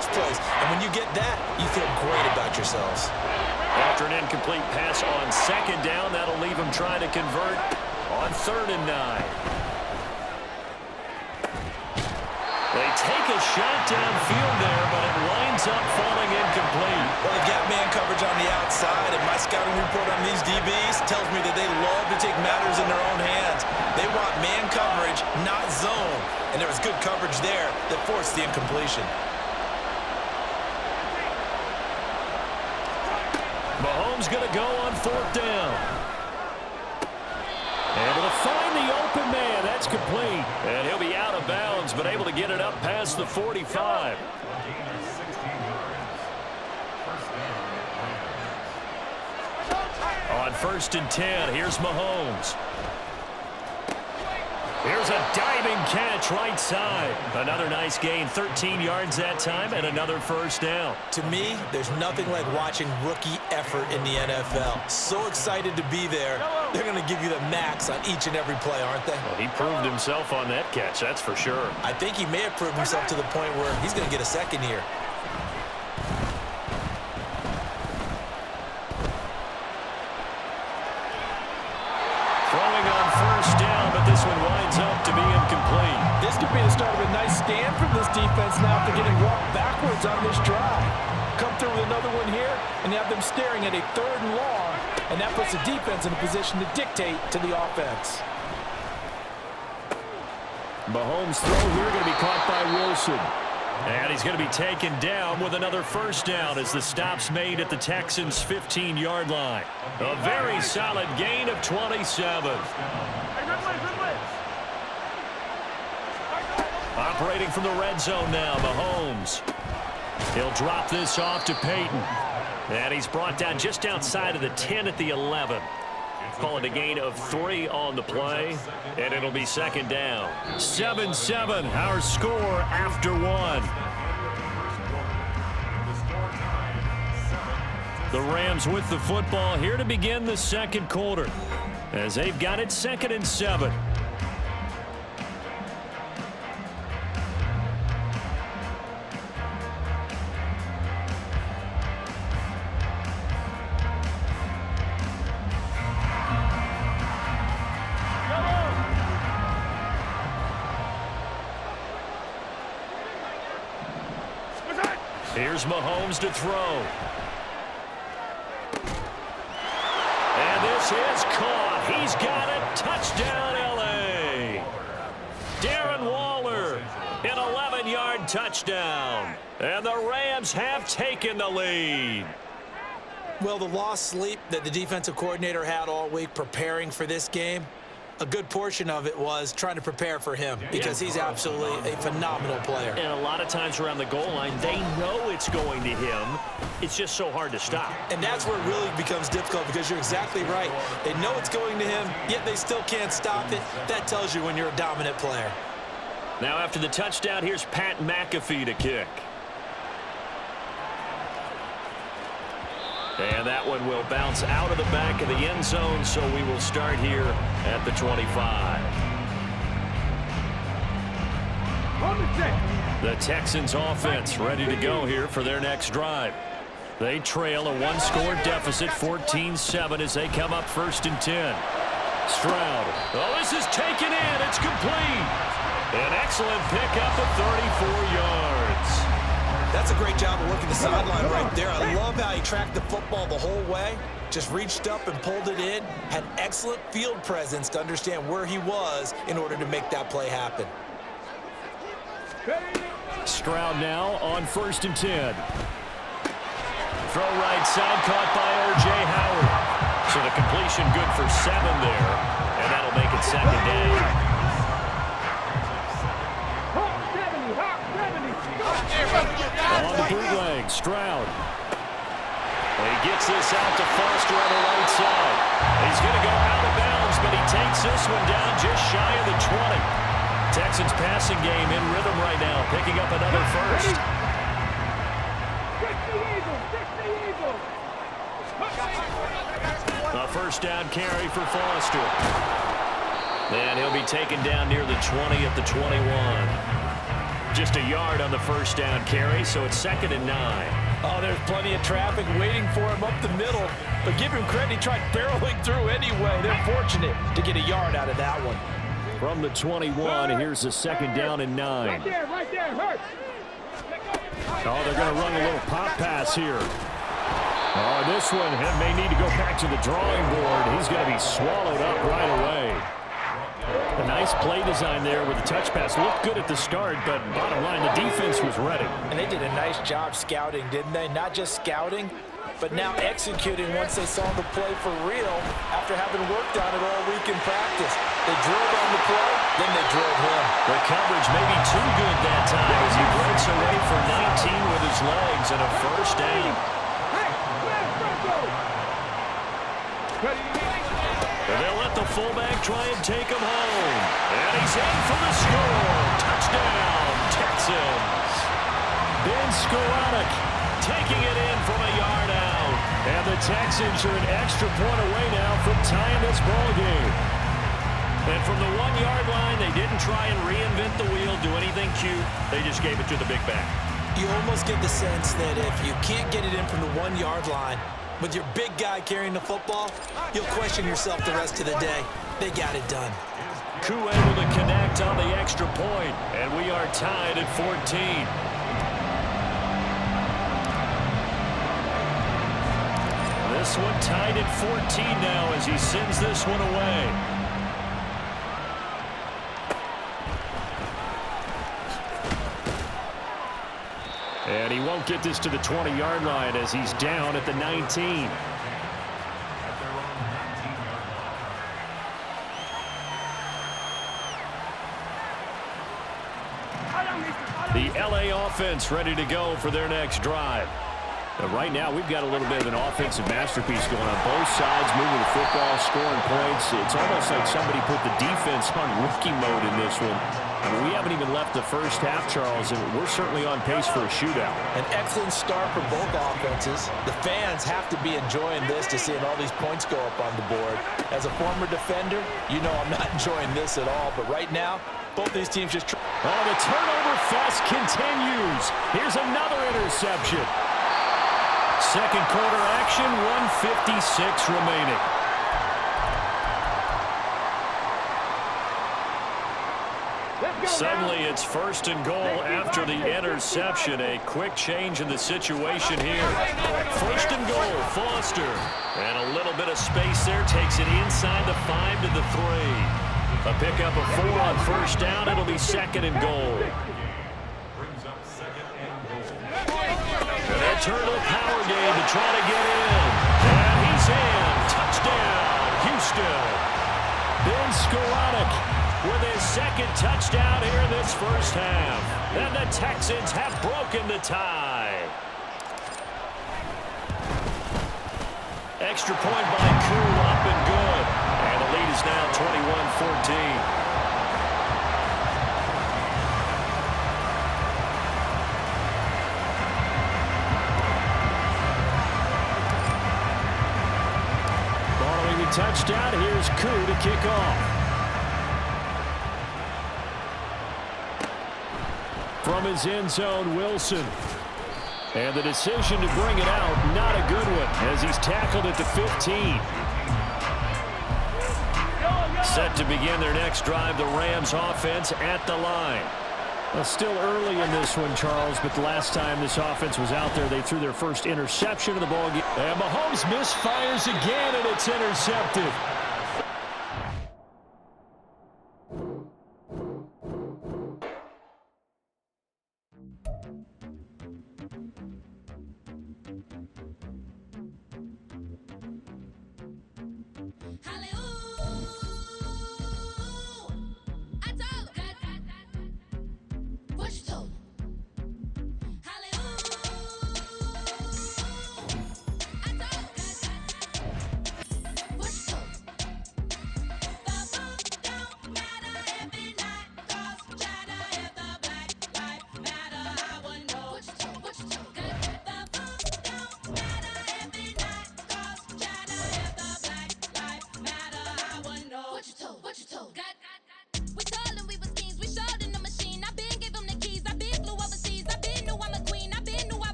first place. And when you get that, you feel great about yourselves. After an incomplete pass on second down, that'll leave him trying to convert on third and nine. They take a shot downfield there, but it winds up falling incomplete. Well, they've got man coverage on the outside, and my scouting report on these DBs tells me that they love to take matters in their own hands. They want man coverage, not zone. And there was good coverage there that forced the incompletion. Mahomes going to go on fourth down. Able to find the open man. That's complete. And he'll be out of bounds, but able to get it up past the 45. On first and 10, here's Mahomes. Here's a diving catch right side. Another nice gain, 13 yards that time, and another first down. To me, there's nothing like watching rookie effort in the NFL. So excited to be there. They're going to give you the max on each and every play, aren't they? Well, he proved himself on that catch, that's for sure. I think he may have proved himself to the point where he's going to get a second here. Staring at a third and long, and that puts the defense in a position to dictate to the offense. Mahomes' throw here going to be caught by Wilson. And he's going to be taken down with another first down as the stop's made at the Texans' 15-yard line. A very solid gain of 27. Operating from the red zone now, Mahomes. He'll drop this off to Peyton. And he's brought down just outside of the 10 at the 11. Call it a gain of three on the play, and it'll be second down. 7-7, our score after one. The Rams with the football here to begin the second quarter as they've got it second and seven. To throw. And this is caught. He's got it. Touchdown, L.A. Darren Waller, an 11-yard touchdown. And the Rams have taken the lead. Well, the lost sleep that the defensive coordinator had all week preparing for this game, a good portion of it was trying to prepare for him because he's absolutely a phenomenal player. And a lot of times around the goal line, they know it's going to him. It's just so hard to stop. And that's where it really becomes difficult because you're exactly right. They know it's going to him, yet they still can't stop it. That tells you when you're a dominant player. Now after the touchdown, here's Pat McAfee to kick. And that one will bounce out of the back of the end zone, so we will start here at the 25. The Texans offense ready to go here for their next drive. They trail a one-score deficit, 14-7, as they come up first and 10. Stroud. Oh, this is taken in. It's complete. An excellent pickup of 34 yards. That's a great job of working the sideline right there. I love how he tracked the football the whole way. Just reached up and pulled it in. Had excellent field presence to understand where he was in order to make that play happen. Stroud now on first and 10. Throw right side caught by O.J. Howard. So the completion good for seven there, and that'll make it second down. Stroud. He gets this out to Foster on the right side. He's going to go out of bounds, but he takes this one down just shy of the 20. Texans passing game in rhythm right now, picking up another first. A first down carry for Foster. And he'll be taken down near the 20 at the 21. Just a yard on the first down carry, so it's second and nine. Oh, there's plenty of traffic waiting for him up the middle. But give him credit, he tried barreling through anyway. They're fortunate to get a yard out of that one. From the 21, here's the second down and nine. Right there, right there, hurt. Oh, they're going to run a little pop pass here. Oh, this one may need to go back to the drawing board. He's going to be swallowed up right away. A nice play design there with the touch pass. Looked good at the start, but bottom line, the defense was ready. And they did a nice job scouting, didn't they? Not just scouting, but now executing once they saw the play for real after having worked on it all week in practice. They drilled on the play, then they drilled him. The coverage may be too good that time as he breaks away for 19 with his legs and a first down. Hey, where's Franco? Ready? And they'll let the fullback try and take him home. And he's in for the score. Touchdown, Texans. Ben Skowronek taking it in from a yard out. And the Texans are an extra point away now from tying this ball game. And from the one-yard line, they didn't try and reinvent the wheel, do anything cute. They just gave it to the big back. You almost get the sense that if you can't get it in from the one-yard line with your big guy carrying the football, you'll question yourself the rest of the day. They got it done. Koo able to connect on the extra point, and we are tied at 14. This one tied at 14 now as he sends this one away. And he won't get this to the 20-yard line as he's down at the 19. The L.A. offense ready to go for their next drive. But right now, we've got a little bit of an offensive masterpiece going on both sides, moving the football, scoring points. It's almost like somebody put the defense on rookie mode in this one. We haven't even left the first half, Charles, and we're certainly on pace for a shootout. An excellent start for both offenses. The fans have to be enjoying this to seeing all these points go up on the board. As a former defender, you know I'm not enjoying this at all. But right now, both these teams just... Oh, the turnover fest continues. Here's another interception. Second quarter action, 156 remaining. Suddenly, it's first and goal after the interception. A quick change in the situation here. First and goal, Foster. And a little bit of space there. Takes it inside the five to the three. A pickup of four on first down. It'll be second and goal. Turn of power game to try to get in. And he's in. Touchdown, Houston. Ben Skowronek with his second touchdown here in this first half. And the Texans have broken the tie. Extra point by Koo up and good. And the lead is now 21-14. Following the touchdown. Here's Koo to kick off. From his end zone, Wilson. And the decision to bring it out, not a good one, as he's tackled at the 15. Set to begin their next drive, the Rams offense at the line. Well, still early in this one, Charles, but the last time this offense was out there, they threw their first interception of the ball game. And Mahomes misfires again, and it's intercepted.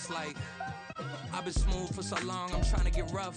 It's like I've been smooth for so long, I'm trying to get rough.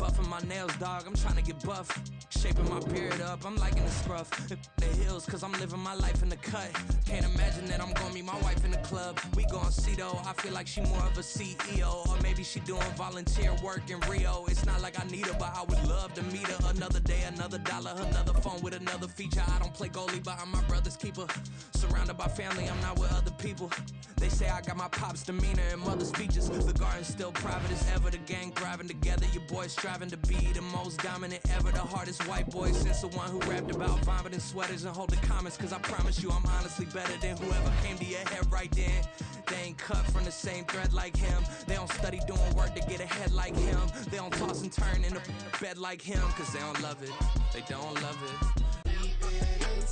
Buffing my nails, dog, I'm trying to get buff. Shaping my beard up, I'm liking the scruff. The hills, cause I'm living my life in the cut. Can't imagine that I'm gonna meet my wife in the club. We gon' see though, I feel like she more of a CEO. Or maybe she doing volunteer work in Rio. It's not like I need her, but I would love to meet her. Another day, another dollar, another phone with another feature. I don't play goalie, but I'm my brother's keeper. Surrounded by family, I'm not with other people. They say I got my pop's demeanor and mother's speeches. The garden's still private as ever. The gang thriving together. Your boys striving to be the most dominant ever. The hardest white boy since the one who rapped about vomiting sweaters and holding comments. Cause I promise you, I'm honestly better than whoever came to your head right then. They ain't cut from the same thread like him. They don't study doing work to get ahead like him. They don't toss and turn in the bed like him. Cause they don't love it. They don't love it.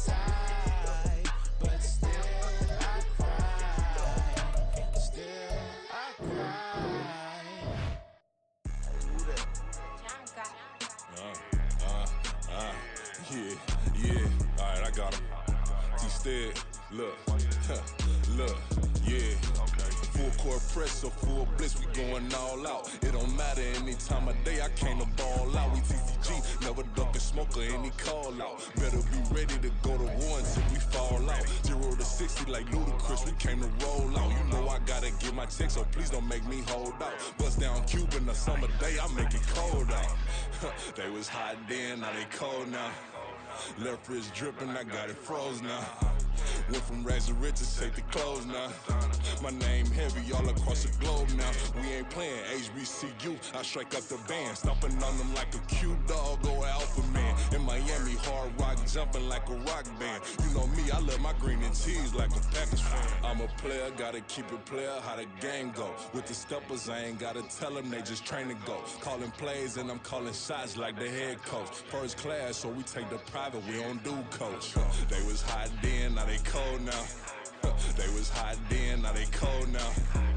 Uh, T-Stead, look, huh, look, yeah. Full court press, so full bliss, we going all out. It don't matter any time of day, I came to ball out. We TCG, never duck a smoker, any call out. Better be ready to go to war until we fall out. Zero to 60 like Ludacris, we came to roll out. You know I gotta get my check, so please don't make me hold out. Bust down Cuban, a summer day, I make it cold out. they was hot then, now they cold now. Left wrist dripping, I got it froze now. Went from rags to riches, take the clothes now. My name heavy all across the globe now. We ain't playing HBCU, I strike up the band. Stomping on them like a cute dog or alpha man. In Miami, hard rock jumping like a rock band. You know me, I love my green and cheese like a Packers fan. I'm a player, gotta keep it player, how the game go. With the steppers, I ain't gotta tell them, they just train to go. Calling plays and I'm calling shots like the head coach. First class, so we take the private, we don't do coach. They was hot then, now they cold now. They was hot then, now they cold now.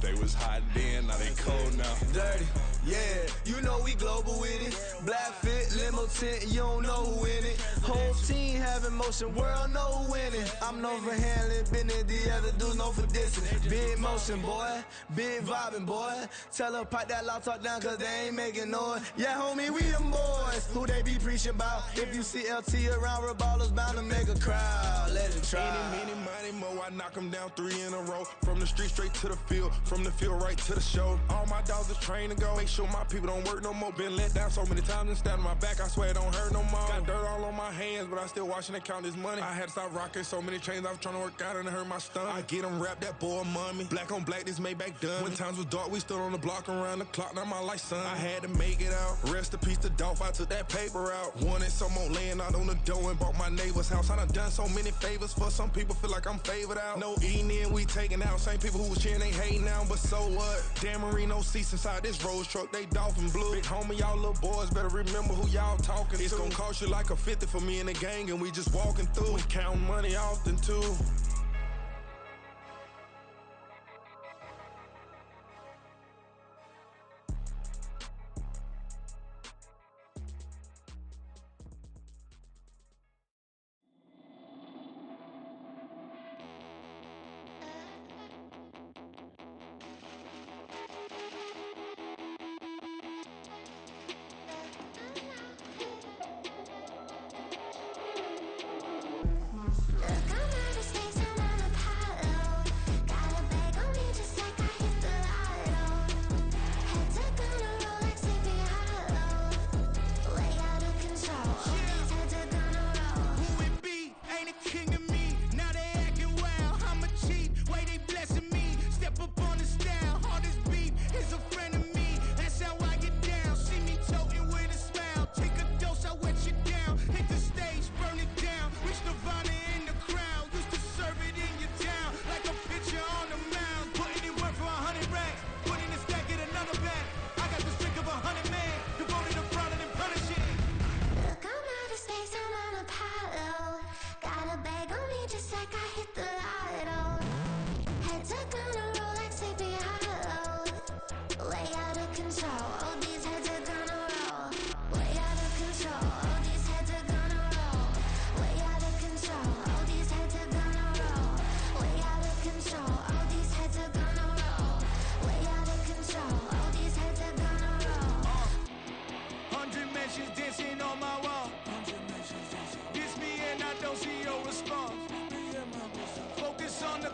They was hot then, now they cold now. Dirty, yeah, you know we global with it. Black fit, limo tent, you don't know who in it. Whole team having motion, world know who winning. I'm known for handling business, the other dudes known for dissing. Big motion, boy, big vibing, boy. Tell them pipe that loud talk down, cause they ain't making noise. Yeah, homie, we them boys, who they be preaching about. If you see LT around, Reballo's bound to make a crowd. Let it try. Any, many, money, mo, I knock 'em down three in a row. From the street straight to the field, from the field right to the show. All my dogs is trained to go. Make sure my people don't work no more. Been let down so many times and on my back. I swear it don't hurt no more. Got dirt all on my hands, but I still watching and count this money. I had to stop rocking so many chains. I was trying to work out and it hurt my stomach. I get 'em wrapped, that boy mommy. Black on black, this Maybach done. When times was dark, we stood on the block around the clock. Now my life, son. I had to make it out. Rest in peace to Dolph. I took that paper out. Wanted some more laying out on the dough and bought my neighbor's house. I done done so many favors for some people. Feel like I'm favored out. No eating in, we taking out. Same people who was cheering, they hating now. But so what? Dan Marino seats inside this Rolls truck. They dolphin blue. Big homie, y'all little boys better remember who y'all talking it's to. It's gonna cost you like a 50 for me and the gang, and we just walking through. We counting money often too.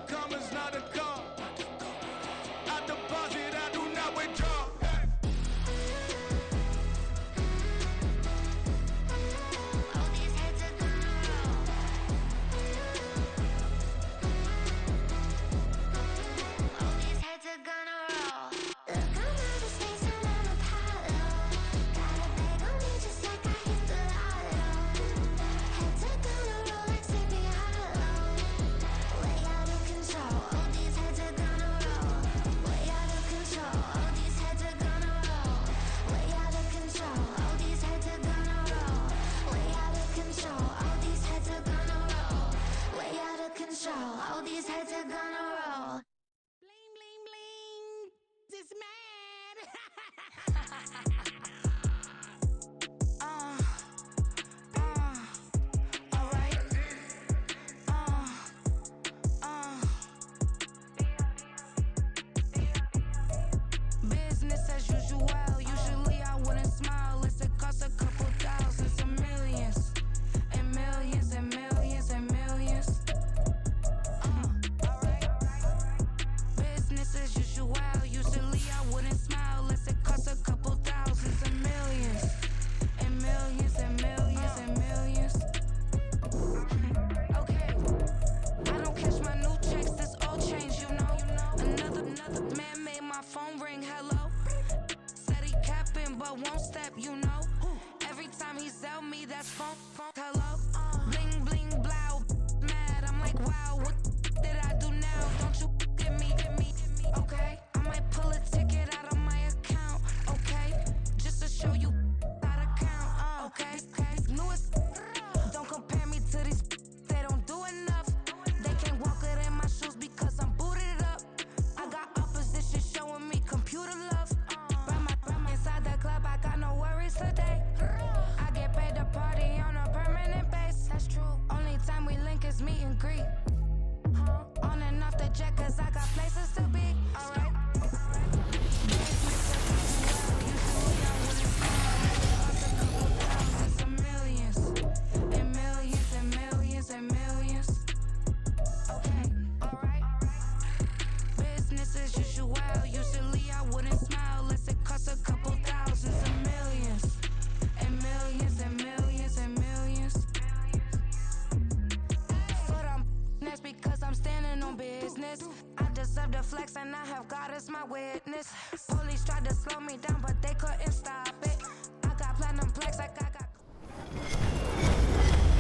coming. My witness. Police tried to slow me down, but they couldn't stop it. I got platinum plaques like I got.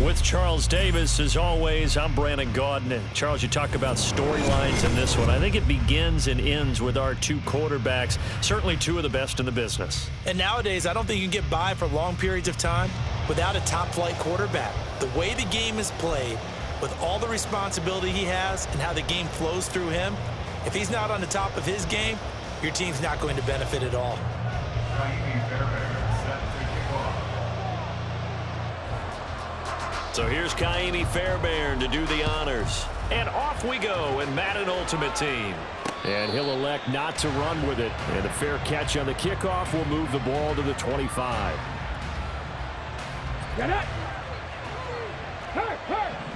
With Charles Davis, as always, I'm Brandon Gaudin. And Charles, you talk about storylines in this one. I think it begins and ends with our two quarterbacks, certainly two of the best in the business. And nowadays, I don't think you can get by for long periods of time without a top-flight quarterback. The way the game is played, with all the responsibility he has and how the game flows through him, if he's not on the top of his game, your team's not going to benefit at all. So here's Kaimi Fairbairn to do the honors. And off we go in Madden Ultimate Team. And he'll elect not to run with it. And a fair catch on the kickoff will move the ball to the 25. Get it! Hurt, hurt!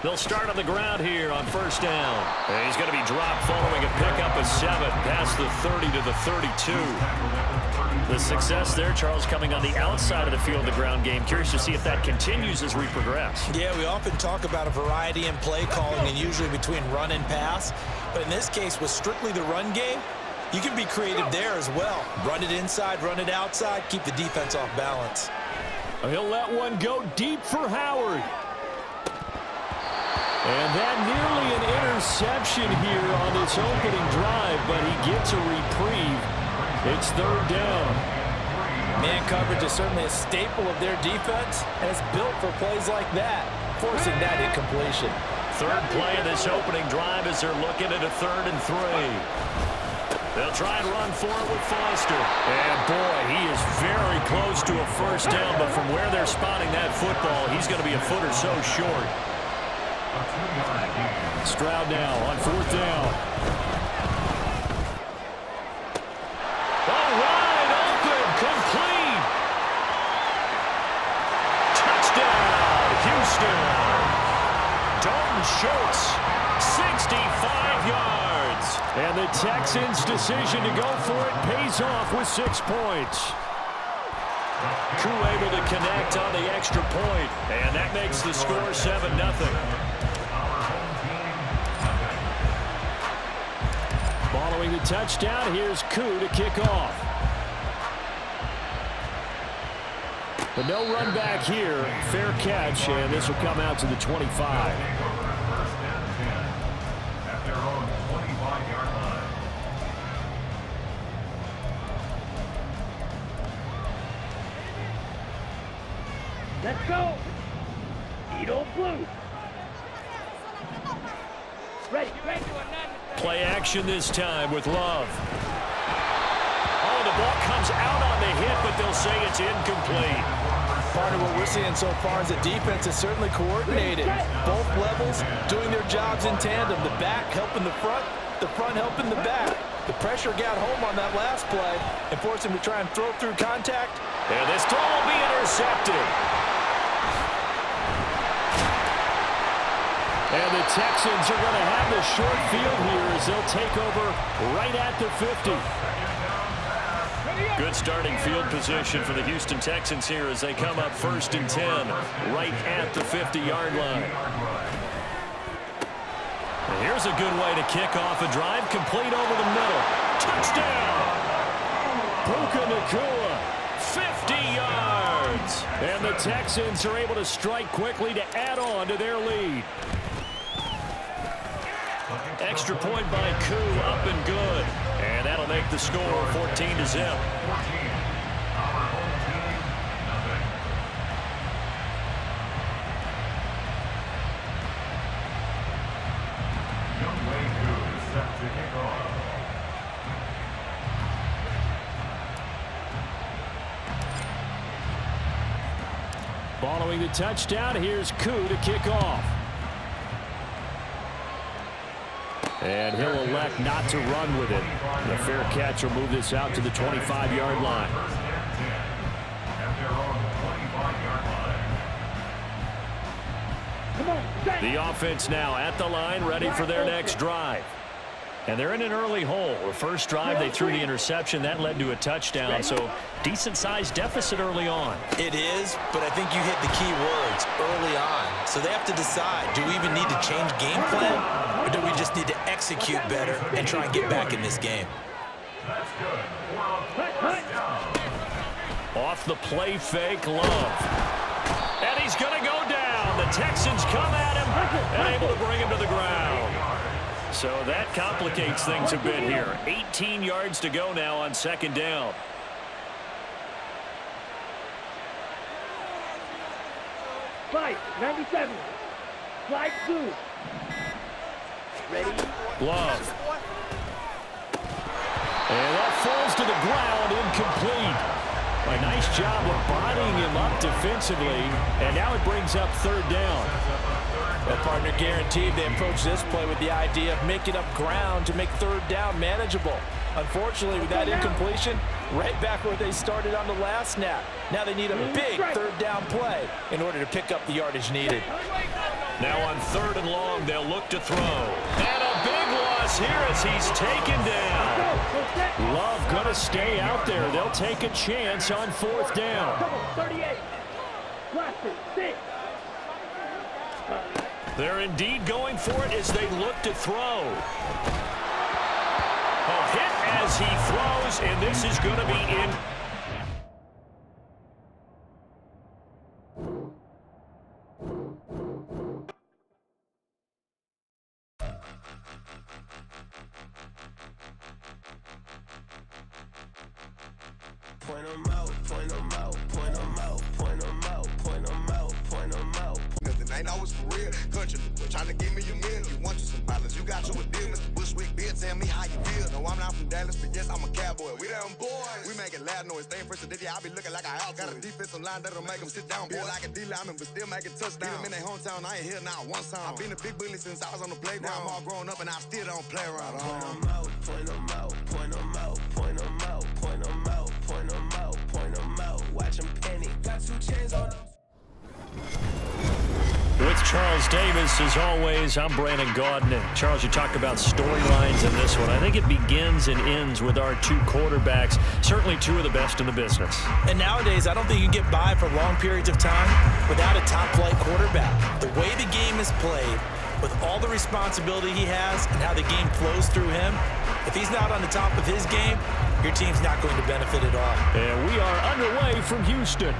They'll start on the ground here on first down. And he's going to be dropped following a pickup of seven past the 30 to the 32. The success there, Charles, coming on the outside of the field, the ground game. Curious to see if that continues as we progress. Yeah, we often talk about a variety in play calling and usually between run and pass. But in this case, with strictly the run game, you can be creative there as well. Run it inside, run it outside, keep the defense off balance. He'll let one go deep for Howard. And that nearly an interception here on this opening drive, but he gets a reprieve. It's third down. Man coverage is certainly a staple of their defense, and it's built for plays like that, forcing that incompletion. Third play of this opening drive as they're looking at a third and three. They'll try and run for it with Foster. And boy, he is very close to a first down, but from where they're spotting that football, he's going to be a foot or so short. Stroud now on fourth down. All right, open, complete. Touchdown, Houston. Dalton Schultz, 65 yards. And the Texans' decision to go for it pays off with six points. Koo able to connect on the extra point, and that makes the score 7-0. Following the touchdown, here's Koo to kick off. But no run back here. Fair catch, and this will come out to the 25. This time with Love. Oh, the ball comes out on the hit, but they'll say it's incomplete. Part of what we're seeing so far is the defense is certainly coordinated. Both levels doing their jobs in tandem. The back helping the front, the front helping the back. The pressure got home on that last play and forced him to try and throw through contact. And this throw will be intercepted. And the Texans are going to have the short field here as they'll take over right at the 50. Good starting field position for the Houston Texans here as they come up first and 10 right at the 50-yard line. And here's a good way to kick off a drive complete over the middle. Touchdown! Puka Nacua. 50 yards. And the Texans are able to strike quickly to add on to their lead. Extra point by Koo, up and good. And that'll make the score 14 to zip. Following the touchdown, here's Koo to kick off. And he'll elect not to run with it. The fair catch will move this out to the 25-yard line. The offense now at the line, ready for their next drive. And they're in an early hole. The first drive, they threw the interception. That led to a touchdown, so decent-sized deficit early on. It is, but I think you hit the key words, early on. So they have to decide, do we even need to change game plan, just need to execute better and try and get back in this game? Off the play fake, Love. And he's going to go down. The Texans come at him and able to bring him to the ground. So that complicates things a bit here. 18 yards to go now on second down. Five, 97. Slide two. Ready? Love. And that falls to the ground, incomplete. A nice job of bodying him up defensively, and now it brings up third down. That partner guaranteed they approach this play with the idea of making up ground to make third down manageable. Unfortunately, with that incompletion, right back where they started on the last snap. Now they need a big third down play in order to pick up the yardage needed. Now on third and long, they'll look to throw. And a big loss here as he's taken down. Love going to stay out there. They'll take a chance on fourth down. 38. Blaster, six. They're indeed going for it as they look to throw. A hit as he throws, and this is going to be in. Cause it ain't always for real. Country, trying to give me a meal. You want you some violence, you got you a deal. Mr. Bushwick, Bill, tell me how you feel. No, I'm not from Dallas, but yes, I'm a cowboy. We them boys. We making loud noise. Staying first today, I be looking like a house. Got a defensive line that'll make them sit down. Feel like a D lineman, but still making touchdowns. Beat them in their hometown, I ain't here now one time. i been a big bully since I was on the playground. Now I'm all grown up and I still don't play around. Point them out, point them out, point them out, point them out, point them out, point them out, point them out. Watch them panic. Got two chains on them. Charles Davis, as always, I'm Brandon Gaudin. And Charles, you talked about storylines in this one. I think it begins and ends with our two quarterbacks, certainly two of the best in the business. And nowadays, I don't think you get by for long periods of time without a top-flight quarterback. The way the game is played, with all the responsibility he has and how the game flows through him, if he's not on the top of his game, your team's not going to benefit at all. And we are underway from Houston.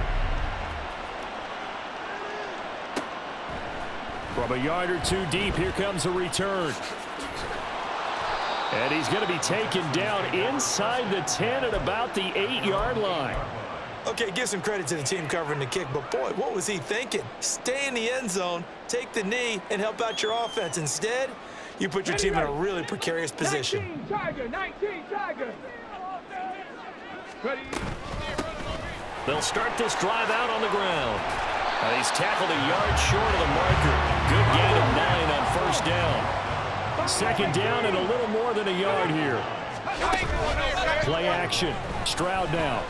From a yard or two deep, here comes a return. And he's going to be taken down inside the 10 at about the 8-yard line. Okay, give some credit to the team covering the kick, but boy, what was he thinking? Stay in the end zone, take the knee, and help out your offense. Instead, you put your team in a really precarious position. 19 Tiger, 19 Tiger. They'll start this drive out on the ground. And he's tackled a yard short of the marker. Good gain of nine on first down. Second down and a little more than a yard here. Play action. Stroud now.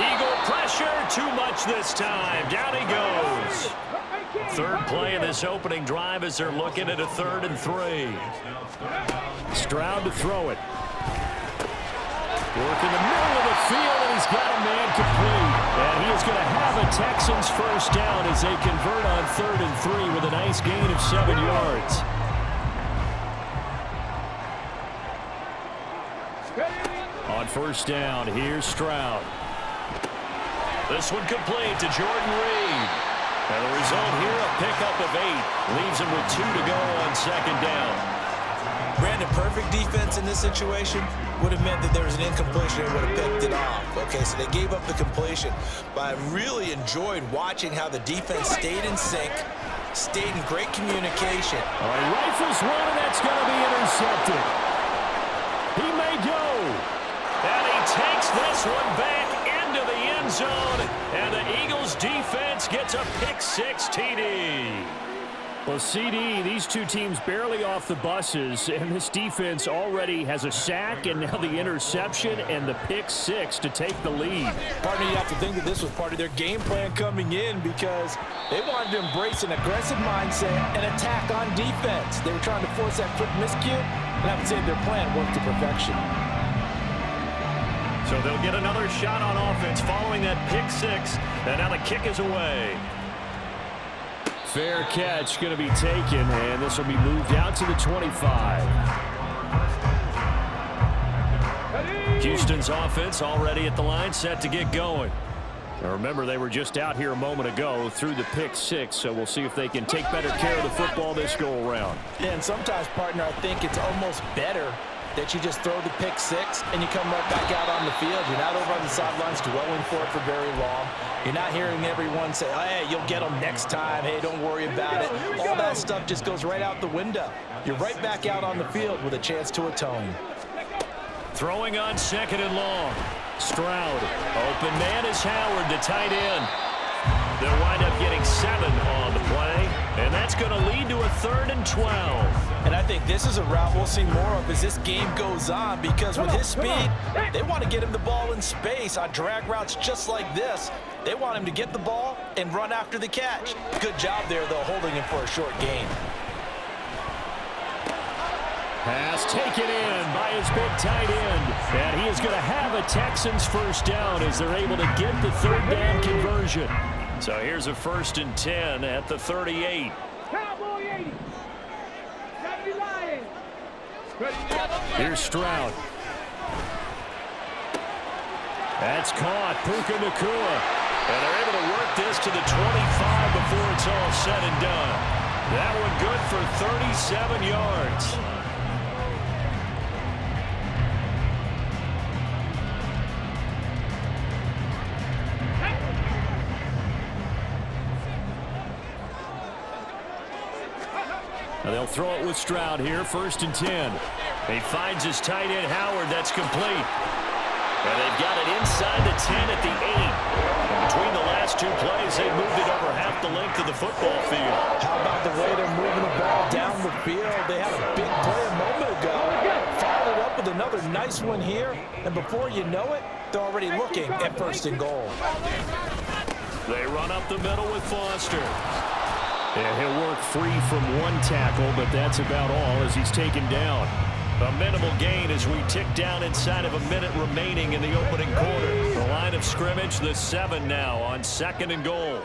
Eagle pressure. Too much this time. Down he goes. Third play of this opening drive as they're looking at a third and three. Stroud to throw it. Work in the middle of the field, and he's got a man to complete. Is going to have a Texans first down as they convert on third and three with a nice gain of seven yards. On first down. Here's Stroud. This one complete to Jordan Reed. And the result here, a pickup of eight. Leaves him with two to go on second down. Brandon, perfect defense in this situation would have meant that there was an incompletion and would have picked it off. Okay, so they gave up the completion. But I really enjoyed watching how the defense stayed in sync, stayed in great communication. All right, rifles one, and that's going to be intercepted. He may go. And he takes this one back into the end zone. And the Eagles defense gets a pick six TD. Well, CD, these two teams barely off the buses, and this defense already has a sack and now the interception and the pick six to take the lead. Partner, you have to think that this was part of their game plan coming in because they wanted to embrace an aggressive mindset and attack on defense. They were trying to force that quick miscue, and I would say their plan worked to perfection. So they'll get another shot on offense following that pick six, and now the kick is away. Fair catch going to be taken, and this will be moved out to the 25. Houston's offense already at the line, set to get going. Now remember, they were just out here a moment ago through the pick six, so we'll see if they can take better care of the football this go-around. Yeah, and sometimes, partner, I think it's almost better that you just throw the pick six and you come right back out on the field. You're not over on the sidelines dwelling for it for very long. You're not hearing everyone say, hey, you'll get them next time. Hey, don't worry about it. All that stuff just goes right out the window. You're right back out on the field with a chance to atone. Throwing on second and long. Stroud. Open man is Howard, the tight end. They'll wind up getting seven on the play, and that's going to lead to a third and 12. And I think this is a route we'll see more of as this game goes on because with his speed, they want to get him the ball in space on drag routes just like this. They want him to get the ball and run after the catch. Good job there, though, holding him for a short game. Pass taken in by his big tight end. And he is going to have a Texans first down as they're able to get the third down conversion. So here's a first and 10 at the 38. Cowboy 80. Here's Stroud. That's caught. Puka Nacua. And they're able to work this to the 25 before it's all said and done. That one good for 37 yards. Throw it with Stroud here, first and 10. He finds his tight end, Howard. That's complete. And they've got it inside the 10 at the 8. And between the last two plays, they moved it over half the length of the football field. How about the way they're moving the ball down the field? They had a big play a moment ago. Followed up with another nice one here. And before you know it, they're already looking at first and goal. They run up the middle with Foster. And he'll work free from one tackle, but that's about all as he's taken down. A minimal gain as we tick down inside of a minute remaining in the opening quarter. The line of scrimmage, the seven now on second and goal.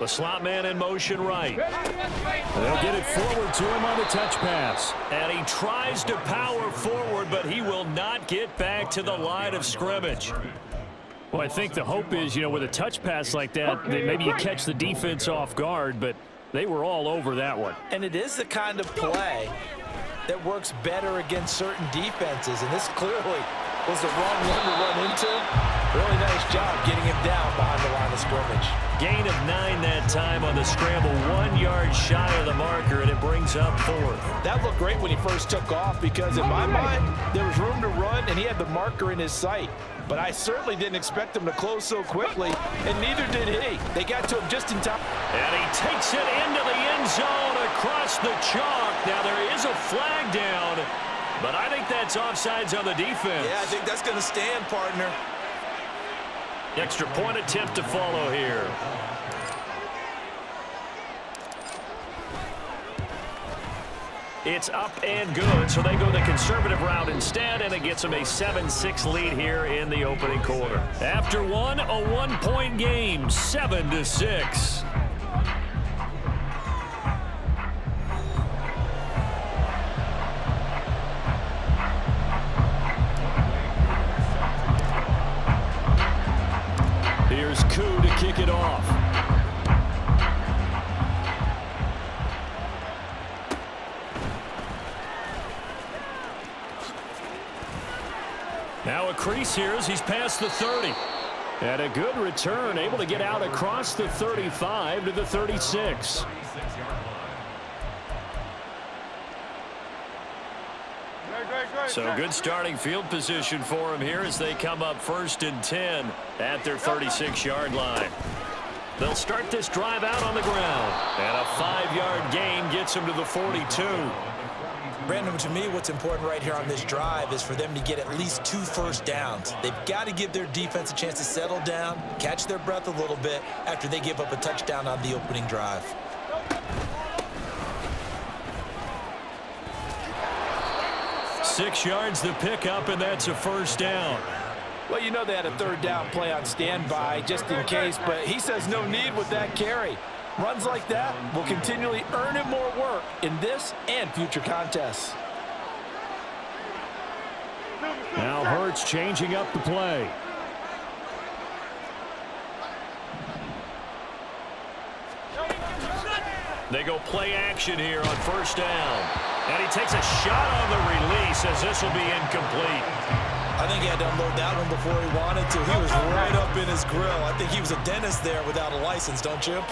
The slot man in motion right. They'll get it forward to him on the touch pass. And he tries to power forward, but he will not get back to the line of scrimmage. Well, I think the hope is, you know, with a touch pass like that, that maybe you catch the defense off guard, but they were all over that one. And it is the kind of play that works better against certain defenses, and this clearly was the wrong one to run into. Really nice job getting him down behind the line of scrimmage. Gain of nine that time on the scramble, one yard shy of the marker, and it brings up fourth. That looked great when he first took off because in my mind, there was room to run, and he had the marker in his sight. But I certainly didn't expect him to close so quickly, and neither did he. They got to him just in time. And he takes it into the end zone across the chalk. Now there is a flag down, but I think that's offsides on the defense. Yeah, I think that's going to stand, partner. Extra point attempt to follow here. It's up and good, so they go the conservative route instead, and it gets them a 7-6 lead here in the opening quarter. After one, a one-point game, 7 to six. Njoku to kick it off. Now a crease here as he's past the 30. And a good return, able to get out across the 35 to the 36. So good starting field position for him here as they come up first and 10 at their 36-yard line. They'll start this drive out on the ground. And a five-yard gain gets them to the 42. Brandon, to me, what's important right here on this drive is for them to get at least two first downs. They've got to give their defense a chance to settle down, catch their breath a little bit after they give up a touchdown on the opening drive. Six yards the pickup, and that's a first down. Well, you know they had a third down play on standby just in case, but he says no need with that carry. Runs like that will continually earn him more work in this and future contests. Now Hurts changing up the play. They go play action here on first down. And he takes a shot on the release as this will be incomplete. I think he had to unload that one before he wanted to. He was right up in his grill. I think he was a dentist there without a license, don't you?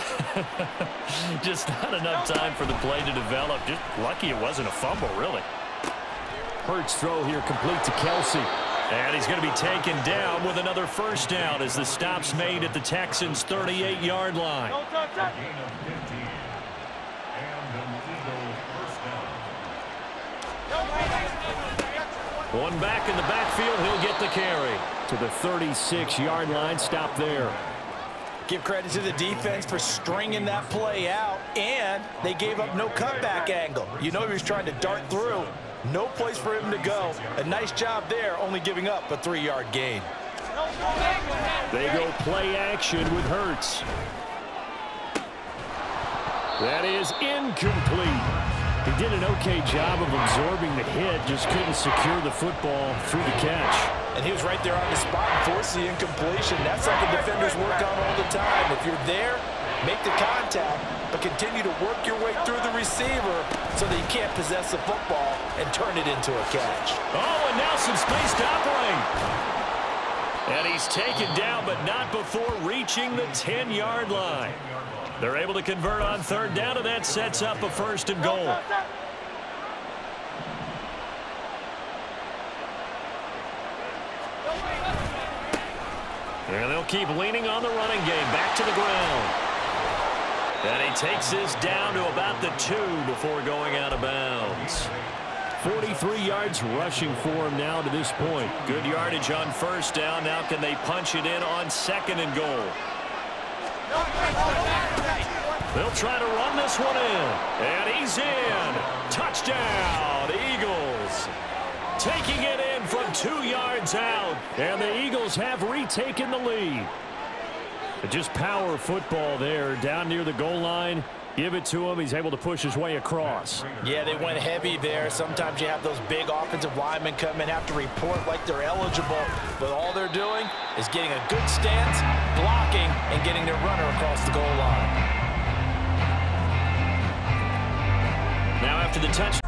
Just not enough time for the play to develop. Just lucky it wasn't a fumble, really. Hurts throw here complete to Kelce. And he's going to be taken down with another first down as the stop's made at the Texans' 38-yard line. One back in the backfield, he'll get the carry. To the 36-yard line, stop there. Give credit to the defense for stringing that play out, and they gave up no cutback angle. You know he was trying to dart through. No place for him to go. A nice job there, only giving up a three-yard gain. They go play action with Hurts. That is incomplete. He did an okay job of absorbing the hit, just couldn't secure the football through the catch. And he was right there on the spot and forced the incompletion. That's something defenders work on all the time. If you're there, make the contact, but continue to work your way through the receiver so that you can't possess the football and turn it into a catch. Oh, and now some space operate. And he's taken down, but not before reaching the 10-yard line. They're able to convert on third down, and that sets up a first and goal. And they'll keep leaning on the running game. Back to the ground. And he takes this down to about the two before going out of bounds. 43 yards rushing for him now to this point. Good yardage on first down. Now can they punch it in on second and goal? They'll try to run this one in. And he's in. Touchdown, Eagles. Taking it in from two yards out. And the Eagles have retaken the lead. Just power football there down near the goal line. Give it to him. He's able to push his way across. Yeah, they went heavy there. Sometimes you have those big offensive linemen come in, have to report like they're eligible. But all they're doing is getting a good stance, blocking, and getting their runner across the goal line. Now after the touch.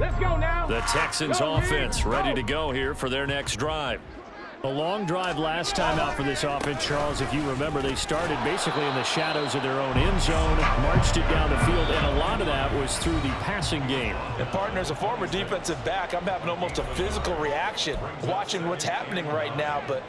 Let's go now. The Texans Go, offense man. ready to go here for their next drive. A long drive last time out for this offense, Charles. If you remember, they started basically in the shadows of their own end zone, marched it down the field, and a lot of that was through the passing game. And partner, as a former defensive back, I'm having almost a physical reaction watching what's happening right now. But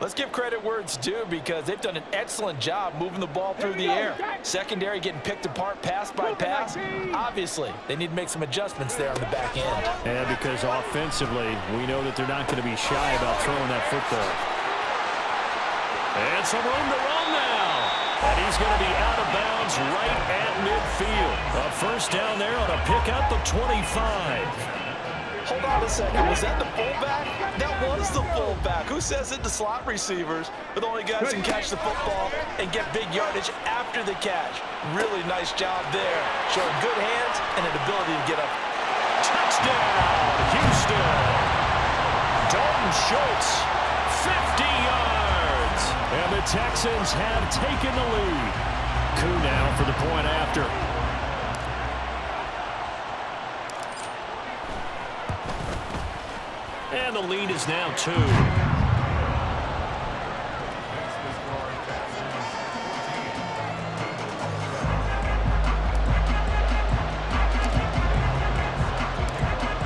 let's give credit where it's due because they've done an excellent job moving the ball through the air. Secondary getting picked apart pass by pass. Obviously, they need to make some adjustments there on the back end. And because offensively, we know that they're not going to be shy about throwing that football. And some room to run now. And he's going to be out of bounds right at midfield. A first down there on a pickup of 25. Hold on a second. Was that the fullback? That was the fullback. Who says it? The slot receivers are the only guys who can catch the football and get big yardage after the catch. Really nice job there. Showing good hands and an ability to get up Touchdown, Houston. Dalton Schultz, 50 yards. And the Texans have taken the lead. Koo now for the point after. And the lead is now two.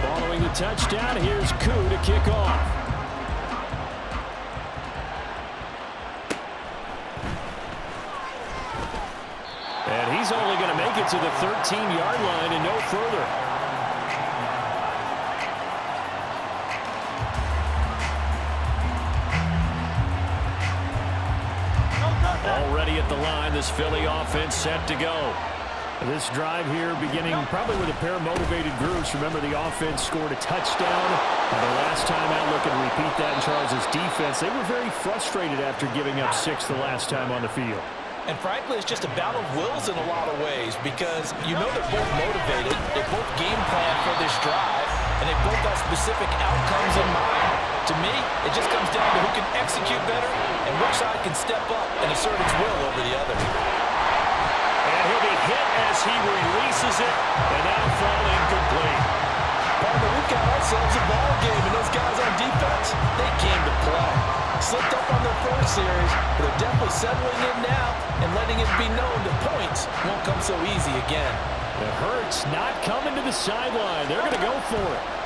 Following the touchdown. Here's Koo to kick off. And he's only going to make it to the 13-yard line and no further. Already at the line, this Philly offense set to go. This drive here beginning probably with a pair of motivated groups. Remember, the offense scored a touchdown. And the last time out, looking to repeat that in Charles' defense. They were very frustrated after giving up six the last time on the field. And frankly, it's just a battle of wills in a lot of ways because you know they're both motivated. They both game plan for this drive, and they both got specific outcomes in mind. To me, it just comes down to who can execute better and which side can step up and assert its will over the other. And he'll be hit as he releases it, and now fall incomplete. Partner, we've got ourselves a ball game, and those guys on defense, they came to play. Slipped up on their first series, but they're definitely settling in now and letting it be known that points won't come so easy again. It hurts not coming to the sideline. They're going to go for it.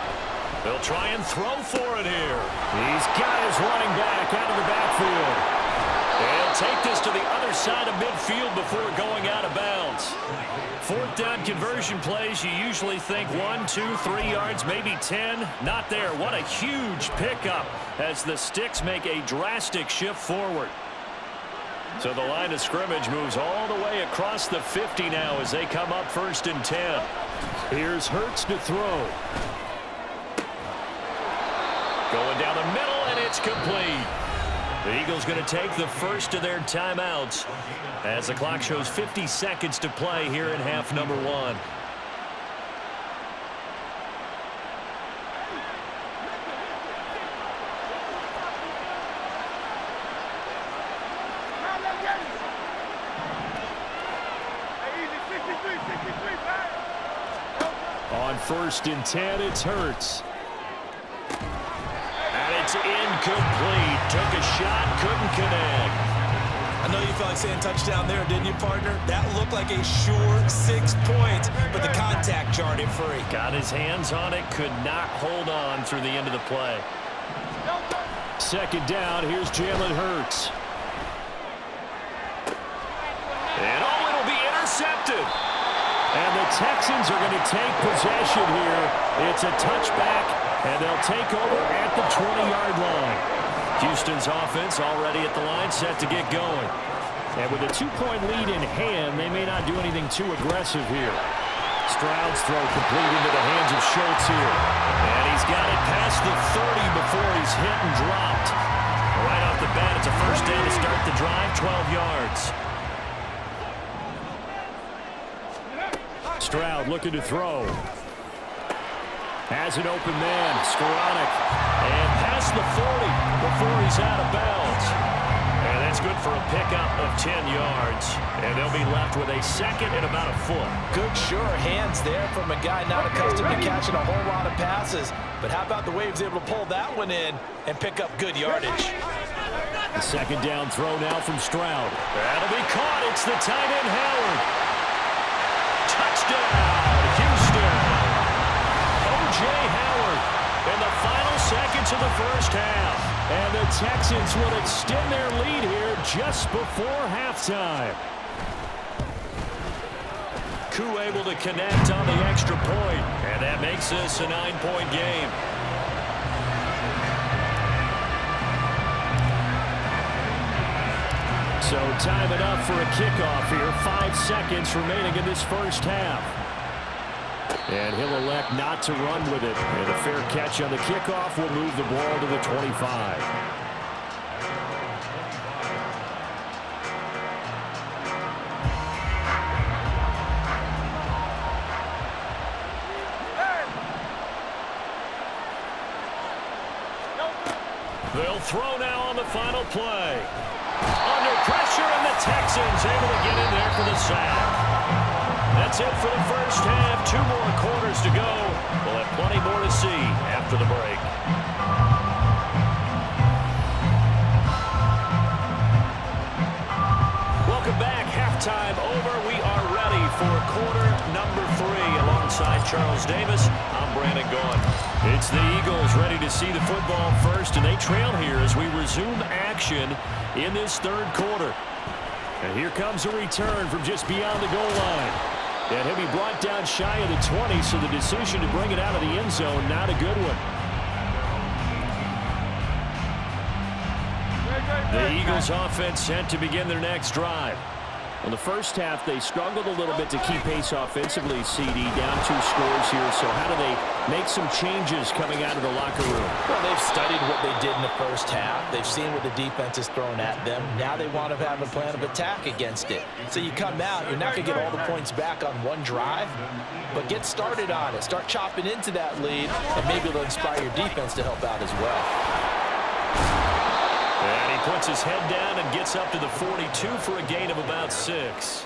They'll try and throw for it here. He's got his running back out of the backfield. They'll take this to the other side of midfield before going out of bounds. Fourth down conversion plays, you usually think one, two, three yards, maybe ten. Not there. What a huge pickup as the Sticks make a drastic shift forward. So the line of scrimmage moves all the way across the 50 now as they come up first and 10. Here's Hurts to throw. Going down the middle, and it's complete. The Eagles going to take the first of their timeouts as the clock shows 50 seconds to play here in half number one. On first and 10, it's Hurts. Incomplete. Took a shot, couldn't connect. I know you felt like saying touchdown there, didn't you, partner? That looked like a sure six points, but the contact jarred it free. Got his hands on it, could not hold on through the end of the play. Second down, here's Jalen Hurts. And oh, it'll be intercepted. And the Texans are going to take possession here. It's a touchback and they'll take over at the 20-yard line. Houston's offense already at the line, set to get going. And with a two-point lead in hand, they may not do anything too aggressive here. Stroud's throw complete into the hands of Schultz here. And he's got it past the 30 before he's hit and dropped. Right off the bat, it's a first down to start the drive, 12 yards. Stroud looking to throw. Has an open man, Skowronek. And past the 40 before he's out of bounds. And that's good for a pickup of 10 yards. And they'll be left with a second and about a foot. Good, sure hands there from a guy not accustomed to catching a whole lot of passes. But how about the way he was able to pull that one in and pick up good yardage? The second down throw now from Stroud. That'll be caught. It's the tight end, Howard. Touchdown. O.J. Howard in the final seconds of the first half. And the Texans will extend their lead here just before halftime. Koo able to connect on the extra point, and that makes this a nine-point game. So time it up for a kickoff here. Five seconds remaining in this first half. And he'll elect not to run with it. And a fair catch on the kickoff will move the ball to the 25. They'll throw now on the final play. Under pressure, and the Texans able to get in there for the sack. That's it for the first half. Two more quarters to go. We'll have plenty more to see after the break. Welcome back. Halftime over. We are ready for quarter number three. Alongside Charles Davis, I'm Brandon Gaudin. It's the Eagles ready to see the football first, and they trail here as we resume action in this third quarter. And here comes a return from just beyond the goal line. And he'll be brought down shy of the 20, so the decision to bring it out of the end zone, not a good one. The Eagles offense set to begin their next drive. In the first half, they struggled a little bit to keep pace offensively, CD, down two scores here. So how do they make some changes coming out of the locker room? Well, they've studied what they did in the first half. They've seen what the defense is throwing at them. Now they want to have a plan of attack against it. So you come out, you're not going to get all the points back on one drive, but get started on it. Start chopping into that lead, and maybe it'll inspire your defense to help out as well. Puts his head down and gets up to the 42 for a gain of about six.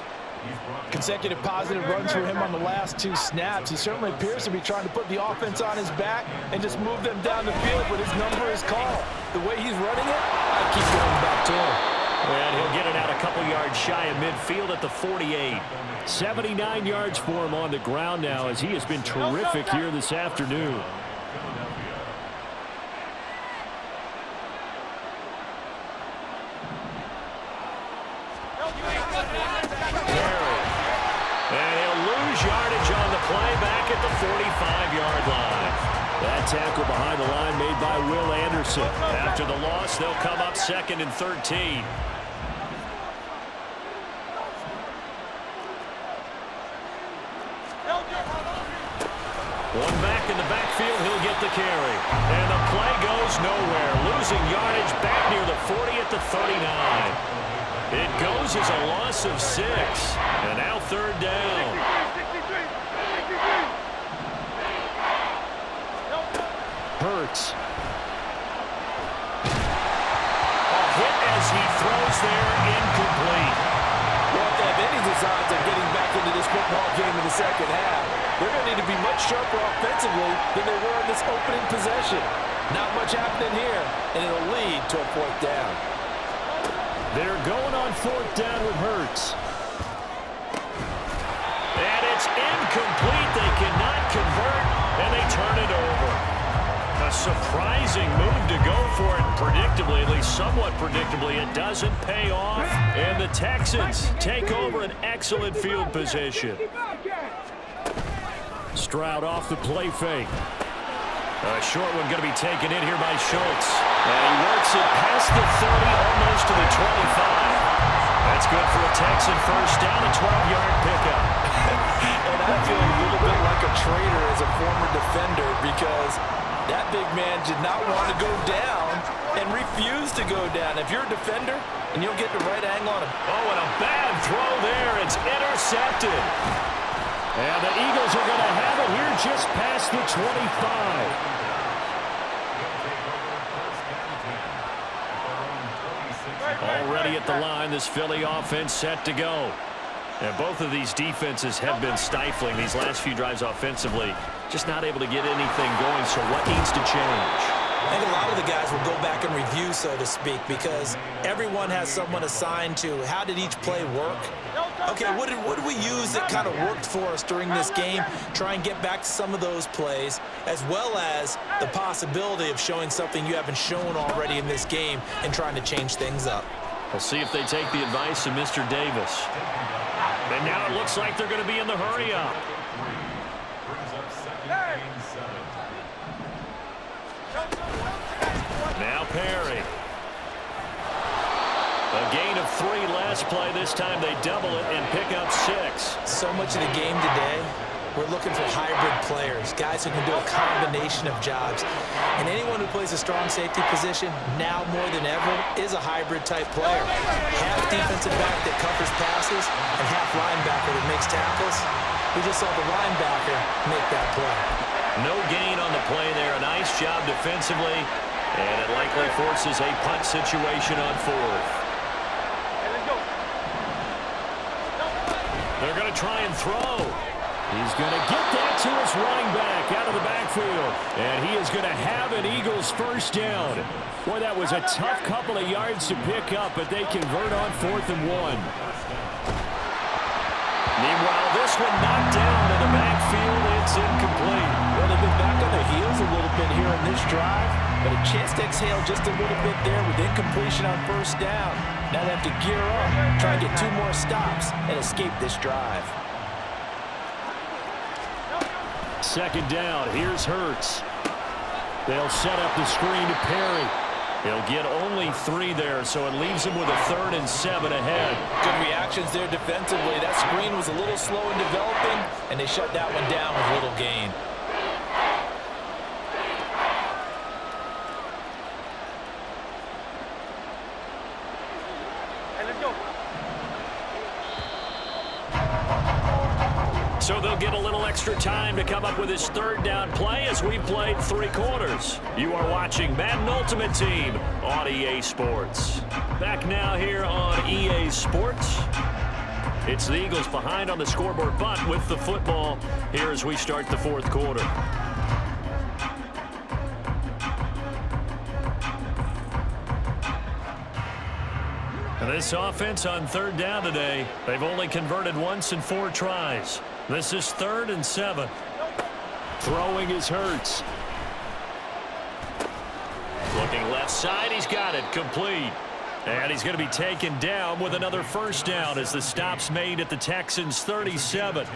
Consecutive positive runs for him on the last two snaps. He certainly appears to be trying to put the offense on his back and just move them down the field, but his number is called. The way he's running it, I keep going back to him. And he'll get it out a couple yards shy of midfield at the 48. 79 yards for him on the ground now as he has been terrific here this afternoon. And he'll lose yardage on the play back at the 45-yard line. That tackle behind the line made by Will Anderson. After the loss, they'll come up second and 13. One back in the backfield, he'll get the carry. And the play goes nowhere. Losing yardage back near the 40 at the 39. It goes as a loss of six. And now third down. Hurts. A hit as he throws there, incomplete. Well, if they have any designs of getting back into this football game in the second half, they're going to need to be much sharper offensively than they were in this opening possession. Not much happening here, and it'll lead to a fourth down. They're going on fourth down with Hurts. And it's incomplete. They cannot convert, and they turn it over. Surprising move to go for it predictably, at least somewhat predictably. It doesn't pay off, and the Texans take over an excellent field position. Stroud off the play fake. A short one going to be taken in here by Schultz. And he works it past the 30, almost to the 25. That's good for a Texan first down, a 12-yard pickup. and I feel a little bit like a traitor as a former defender because that big man did not want to go down and refused to go down. If you're a defender and you'll get the right angle on him. Oh, and a bad throw there. It's intercepted. And the Eagles are going to have it here just past the 25. Already at the line, this Philly offense set to go. And both of these defenses have been stifling these last few drives offensively. Just not able to get anything going, so what needs to change? I think a lot of the guys will go back and review, so to speak, because everyone has someone assigned to how did each play work. Okay, what did, what did we use that kind of worked for us during this game? Try and get back to some of those plays, as well as the possibility of showing something you haven't shown already in this game and trying to change things up. We'll see if they take the advice of Mr. Davis. And now it looks like they're going to be in the hurry up. Now Perry. A gain of three last play. This time they double it and pick up six. So much of the game today, we're looking for hybrid players, guys who can do a combination of jobs. And anyone who plays a strong safety position, now more than ever, is a hybrid type player. Half defensive back that covers passes and half linebacker that makes tackles. We just saw the linebacker make that play. No gain on the play there. A nice job defensively. And it likely forces a punt situation on fourth. They're going to try and throw. He's going to get that to his running back out of the backfield. And he is going to have an Eagles first down. Boy, that was a tough couple of yards to pick up, but they convert on fourth and one. Meanwhile, this one knocked down in the backfield. It's incomplete. Well, they've been back on their heels a little bit here in this drive, but a chance to exhale just a little bit there with incompletion on first down. Now they have to gear up, try to get two more stops, and escape this drive. Second down. Here's Hurts. They'll set up the screen to Perry. He'll get only three there, so it leaves him with a third and seven ahead. Good reactions there defensively. That screen was a little slow in developing, and they shut that one down with little gain. So they'll get a little extra time to come up with his third down play as we've played three quarters. You are watching Madden Ultimate Team on EA Sports. Back now here on EA Sports. It's the Eagles behind on the scoreboard, but with the football here as we start the fourth quarter. This offense on third down today, they've only converted once in four tries. This is third and seven. Throwing his Hurts. Looking left side, he's got it, complete. And he's going to be taken down with another first down as the stop's made at the Texans' 37.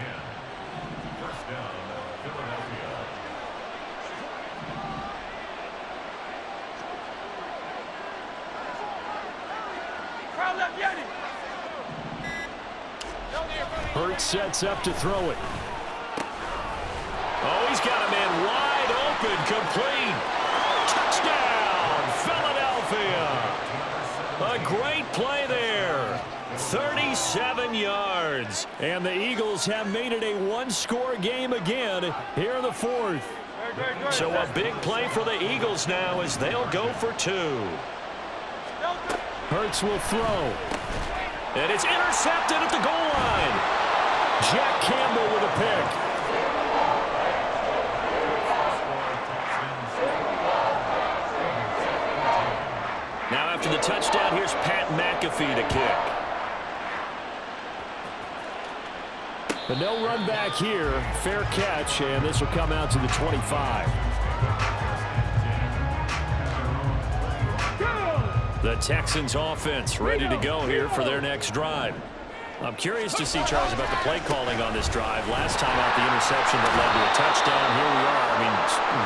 Hurts sets up to throw it. Oh, he's got a man wide open, complete. Touchdown, Philadelphia. A great play there. 37 yards. And the Eagles have made it a one-score game again here in the fourth. So a big play for the Eagles now as they'll go for two. Hurts will throw. And it's intercepted at the goal. Jack Campbell with a pick. Now after the touchdown, here's Pat McAfee to kick. But no run back here. Fair catch, and this will come out to the 25. The Texans offense ready to go here for their next drive. I'm curious to see, Charles, about the play calling on this drive. Last time out, the interception that led to a touchdown. Here we are. I mean,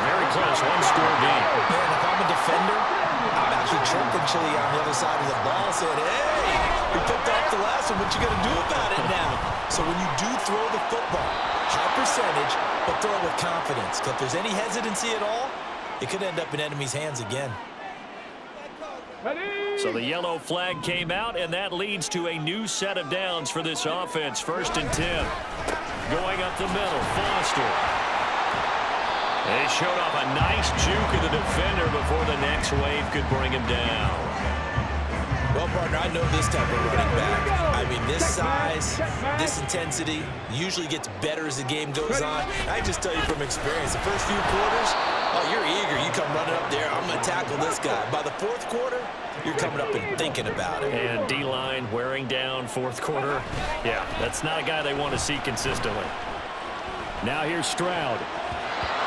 very close, one-score game. Man, if I'm a defender, I'm actually chirping Chile on the other side of the ball, saying, hey, we picked off the last one. What you going to do about it now? So when you do throw the football, high percentage, but throw it with confidence. If there's any hesitancy at all, it could end up in enemy's hands again. So the yellow flag came out, and that leads to a new set of downs for this offense. First and 10. Going up the middle, Foster. They showed off a nice juke of the defender before the next wave could bring him down. Well, partner, I know this type of running back. I mean, this size, this intensity usually gets better as the game goes on. I just tell you from experience, the first few quarters, you're eager. You come running up there, I'm going to tackle this guy. By the fourth quarter, you're coming up and thinking about it. And D-line wearing down fourth quarter. Yeah, that's not a guy they want to see consistently. Now here's Stroud.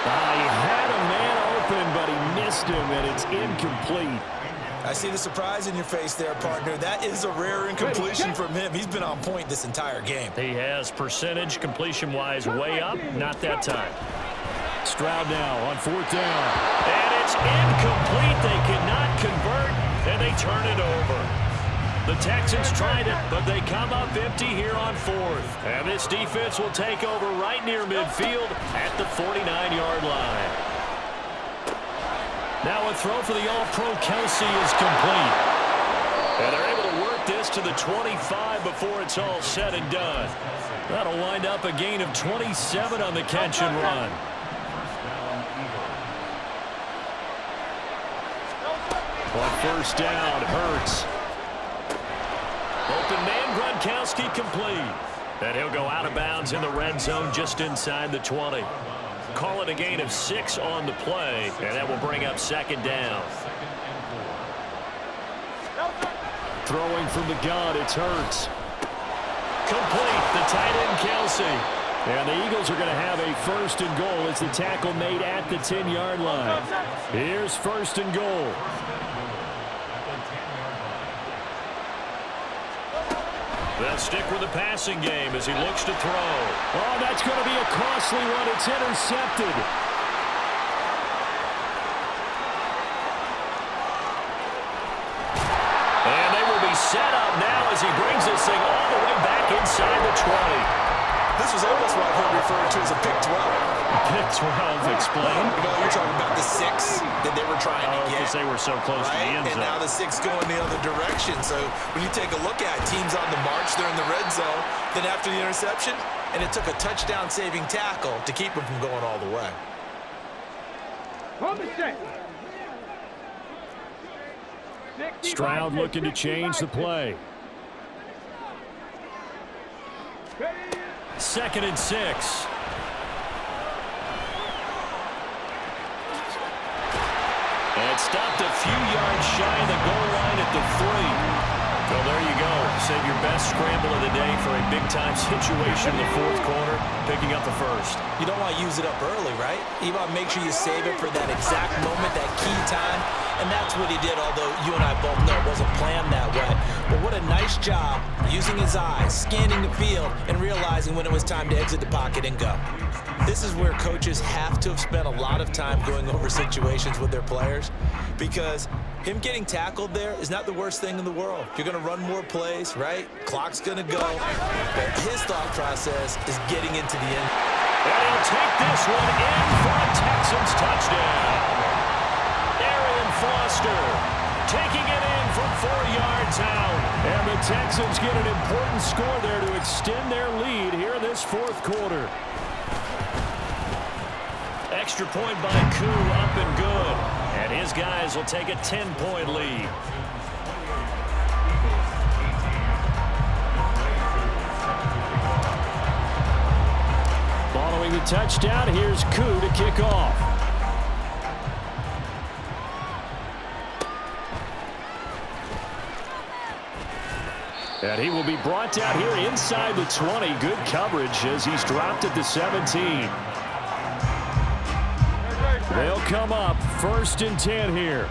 Uh, he had a man open, but he missed him, and it's incomplete. I see the surprise in your face there, partner. That is a rare incompletion from him. He's been on point this entire game. He has percentage completion-wise way up. Not that time. Stroud now on fourth down. And it's incomplete. They cannot convert, and they turn it over. The Texans tried it, but they come up empty here on fourth. And this defense will take over right near midfield at the 49-yard line. Now a throw for the All-Pro Kelce is complete. And they're able to work this to the 25 before it's all said and done. That'll wind up a gain of 27 on the catch and run. On first down, Hurts. Open man, Gronkowski complete. And he'll go out of bounds in the red zone just inside the 20. Call it a gain of six on the play, and that will bring up second down. Throwing from the gun, it's Hurts. Complete, the tight end Kelce. And the Eagles are going to have a first and goal as the tackle made at the 10-yard line. Here's first and goal. They'll stick with the passing game as he looks to throw. Oh, that's going to be a costly one. It's intercepted. And they will be set up now as he brings this thing all the way back inside the 20. This was almost what I've heard referred to as a pick 12. Pick 12, explain. You know, you're talking about the six that they were trying oh, to get. because they were so close right? to the end zone. And now the six going the other direction. So when you take a look at teams on the march, they're in the red zone. Then after the interception, and it took a touchdown-saving tackle to keep them from going all the way. Stroud looking to change the play. Second and six. And stopped a few yards shy of the goal line at the three. Well, there you go. Save your best scramble of the day for a big-time situation in the fourth quarter, picking up the first. You don't want to use it up early, right? You want to make sure you save it for that exact moment, that key time. And that's what he did, although you and I both know it wasn't planned that way. But what a nice job using his eyes, scanning the field, and realizing when it was time to exit the pocket and go. This is where coaches have to have spent a lot of time going over situations with their players because him getting tackled there is not the worst thing in the world. You're going to run more plays, right? Clock's going to go. But his thought process is getting into the end. And he'll take this one in for a Texans touchdown. Arian Foster taking it in from four yards out. And the Texans get an important score there to extend their lead here in this fourth quarter. Extra point by Koo up and good. And his guys will take a 10-point lead. The touchdown, here's Koo to kick off. And he will be brought down here inside the 20. Good coverage as he's dropped at the 17. They'll come up first and 10 here.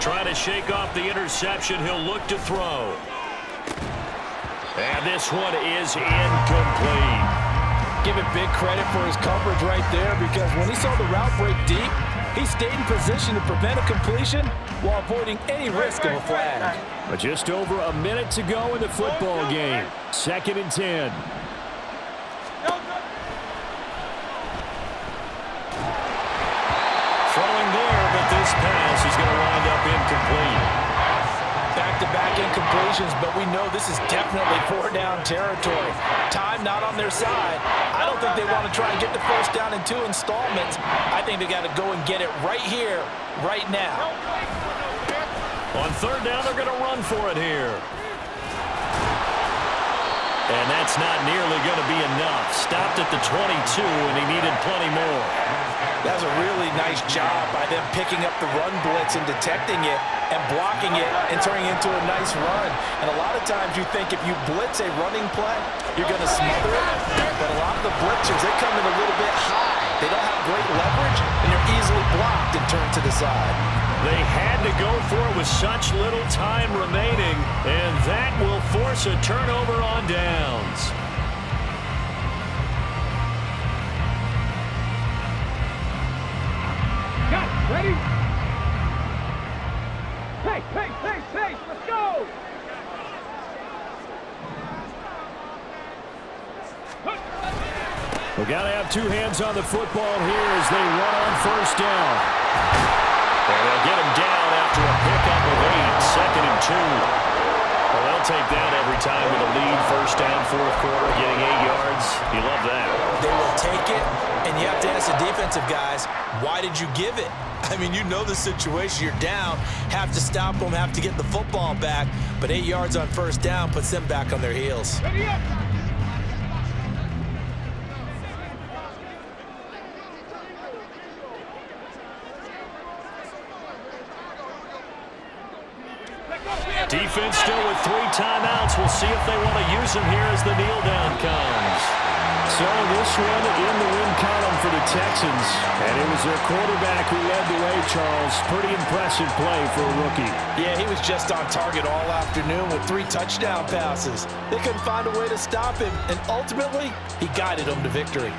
Trying to shake off the interception. He'll look to throw. And this one is incomplete. Give it big credit for his coverage right there because when he saw the route break deep, he stayed in position to prevent a completion while avoiding any risk of a flag. But just over a minute to go in the football game. Second and 10. Throwing there, but this pass is going to wind up incomplete. -back incompletions, but we know this is definitely four-down territory. Time not on their side. I don't think they want to try and get the first down in two installments. I think they got to go and get it right here, right now. On third down, they're going to run for it here. And that's not nearly going to be enough. Stopped at the 22, and he needed plenty more. That was a really nice job by them picking up the run blitz and detecting it and blocking it and turning it into a nice run. And a lot of times you think if you blitz a running play, you're going to smother it. But a lot of the blitzers, they come in a little bit high. They don't have great leverage, and they're easily blocked and turned to the side. They had to go for it with such little time remaining, and that will force a turnover on downs. Ready? Pace, pace, pace, pace. Let's go. We got to have two hands on the football here as they run on first down. And they'll get him down after a pickup of eight, second and two. Well, they'll take that every time with a lead, first down, fourth quarter, getting eight yards. You love that. They will take it, and you have to ask the defensive guys, why did you give it? I mean, you know the situation. You're down, have to stop them, have to get the football back, but eight yards on first down puts them back on their heels. Defense still with three timeouts. We'll see if they want to use them here as the kneel down comes. So this one in the win column for the Texans. And it was their quarterback who led the way, Charles. Pretty impressive play for a rookie. Yeah, he was just on target all afternoon with three touchdown passes. They couldn't find a way to stop him, and ultimately, he guided them to victory.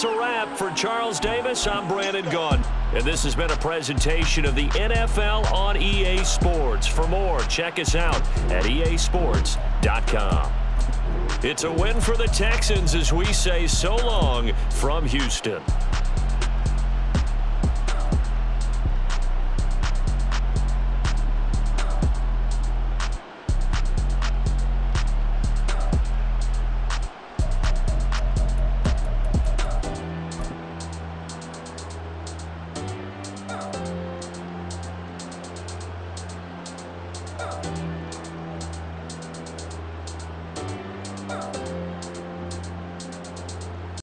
That's a wrap for Charles Davis. I'm Brandon Gunn. And this has been a presentation of the NFL on EA Sports. For more, check us out at easports.com. It's a win for the Texans as we say so long from Houston.